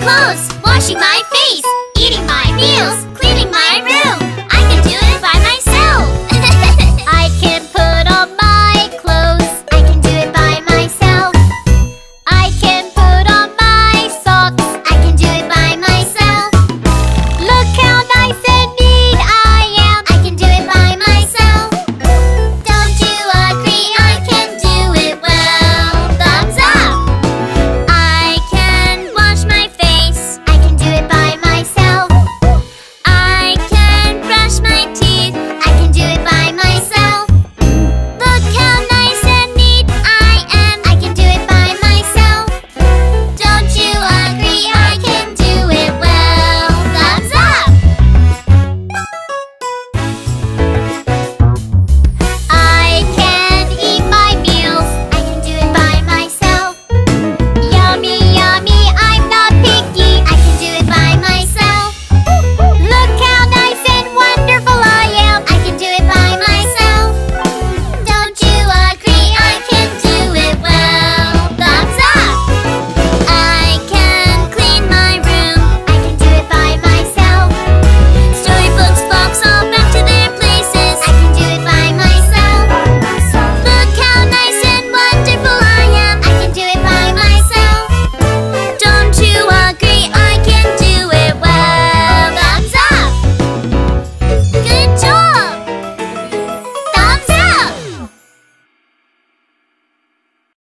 clothes, washing my face, eating my meals, cleaning my room.